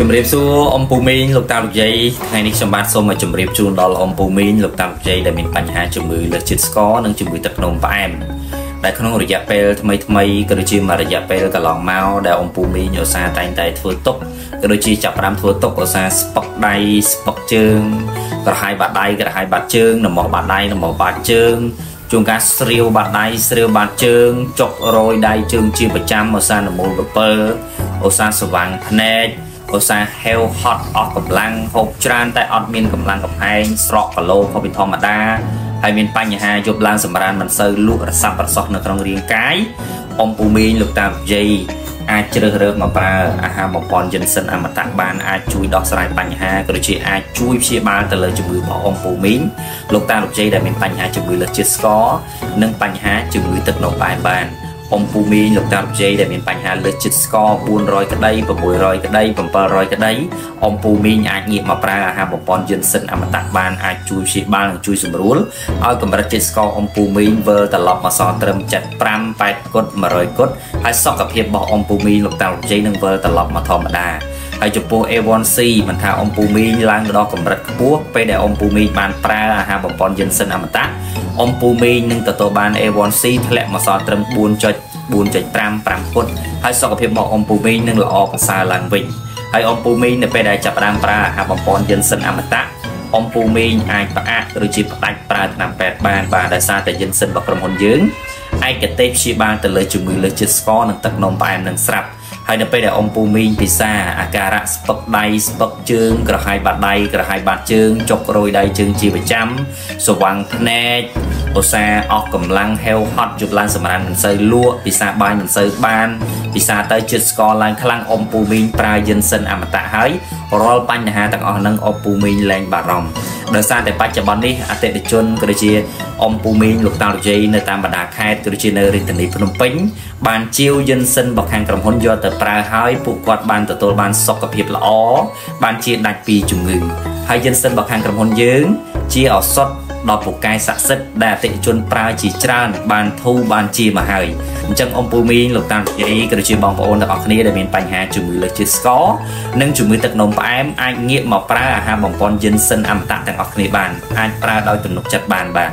ជំរាបសួរអ៊ំពូមីងលោកតាលោកយាយថ្ងៃនេះខ្ញុំបាទសូមមកជម្រាបជូនដល់អ៊ំពូមីងលោកតាលោកយាយដែលមានបញ្ហាជំងឺលើសជាតិស្ករនិងជំងឺទឹកនោមផ្អែមដែលក្នុងរយៈពេលថ្មីថ្មីក៏ដូចជាមួយរយៈពេលកន្លងមកដែលអ៊ំពូមីងឧស្សាហ៍តែងតែធ្វើទុកក៏ដូចជាចាប់ផ្ដើមធ្វើទុកឧស្សាហ៍ស្ពឹកដៃស្ពឹកជើងក្រហាយបាត់ដៃក្រហាយបាត់ជើងនំបបាត់ដៃនំបបាត់ជើងជួនកាលស្រាវបាត់ដៃស្រាវបាត់ជើងចុករយដៃជើងជាប្រចាំឧស្សាហ៍នមូល7ឧស្សាហ៍ស្វាំងភ្នែក ឧស្សាហ៍ហេវហត់អស់កម្លាំងហូបច្រើនតែអត់មានកម្លាំងកំហែងស្រកគីឡូខុសពីធម្មតាហើយមានបញ្ហាយប់ឡើងសម្រានមិនសូវលក់រស័ព្ទរសោះនៅក្នុងរាងកាយអ៊ំពូមីងលោកតាវិជ័យអាចជ្រើសរើសមកប្រើអាហារបំពន់យិនសិនអមតៈបានអាចជួយដោះស្រាយបញ្ហាក៏ដូចជាអាចជួយព្យាបាលទៅលើជំងឺរបស់អ៊ំពូមីងលោកតាលោកជ័យដែលមានបញ្ហាជំងឺលើសជាតិស្ករនិងបញ្ហាជំងឺទឹកនោមផ្អែមបាន អ៊ំពូមីងលោកតារជ័យដែលមានបញ្ហាលើសចិត្តស្ករ400ក្តី600ក្តី700ក្តីអ៊ំពូមីងអាចងាកមកប្រើអាហារបំពន់យិនសិនអមតៈបានអាចជួយព្យាបាលនិងជួយសម្រួលឲ្យកម្រិតជាតិស្ករអ៊ំពូមីងវិលត្រឡប់មកសល់ត្រឹម75 8គុត100គុតហើយសុខភាពរបស់អ៊ំពូមីងលោកតារជ័យនឹងវិលត្រឡប់មកធម្មតា ហើយចំពោះ A1C មិនថាអ៊ំពូមីងឡើងទៅដល់កម្រិតខ្ពស់ពេលដែលអ៊ំពូមីងបានប្រើអាហារបំពន់យិនសិនអមតៈអ៊ំពូមីងនឹងទទួលបាន A1C ធ្លាក់មកសល់ត្រឹម4.4.5 5ពុតហើយសុខភាពរបស់អ៊ំពូមីងនឹងល្អប្រសើរឡើងវិញហើយអ៊ំពូមីងនៅពេលដែលចាប់ផ្ដើមប្រើអាហារបំពន់យិនសិនអមតៈអ៊ំពូមីងអាចផ្អាកឬជាផ្ដាច់ប្រើថ្នាំពេទ្យបានបាទដោយសារតែយិនសិនរបស់ក្រុមហ៊ុនយើងឯកទេសព្យាបាលទៅលើជំងឺលើសជាតិស្ករនិងទឹកនោមផ្អែមនិងស្រាប់ ហើយនៅពេលដែលអ៊ំពូមីងពិសាអាការៈស្ពឹកដៃស្ពឹកជើង ក្រហាយបាត់ដៃក្រហាយបាត់ជើងចុករយដៃជើងជាប្រចាំស្វាំងភ្នែកឧស្សាហ៍អស់កម្លាំងហេវហត់យប់ឡើងសម្រានមិនសូវលក់ពិសាបាយមិនសូវបានពិសាទៅចិត្តស្ករឡើងខ្លាំងអ៊ំពូមីងប្រើយិនសិនអមតៈហើយរាល់បញ្ហាទាំងអស់ហ្នឹងអ៊ំពូមីងលែងបារម្ភ ដោយសារតែបច្ចុប្បន្ននេះអតិថិជនក៏ដូចជាអ៊ំពូមីងលោកតាលោកយាយនៅតាមបណ្ដាខេត្តក៏ដូចជានៅរាជធានីភ្នំពេញបានជាវយិនសិនរបស់ខាងក្រុមហ៊ុនយកទៅប្រើហើយពួកគាត់បានទទួលបានសុខភាពល្អបានជាដាច់ពីជំងឺហើយយិនសិនរបស់ខាងក្រុមហ៊ុនយើង ជាឱសថ ដល់ពូកែស័ក្តិសិទ្ធដែលអតិថិជនប្រើជាច្រើនបានធូរបានជាមកហើយអញ្ចឹងអ៊ំពូមីងលោកតានិយាយក៏ដូចជាបងប្អូនទាំងអស់គ្នាដែលមានបញ្ហាជំងឺលើសជាតិស្ករនិងជំងឺទឹកនោមផ្អែមអាចងាកមកប្រើអាហារបំពន់យិនសិនអមតៈទាំងអស់គ្នាបានអាចប្រើដោយទំនុកចិត្តបានបាទ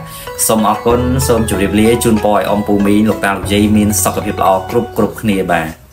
សូមអរគុណសូមជម្រាបលាជូនពរឲ្យអ៊ំពូមីងលោកតាលោកយាយមានសុខភាពល្អគ្រប់គ្រប់គ្នាបាទ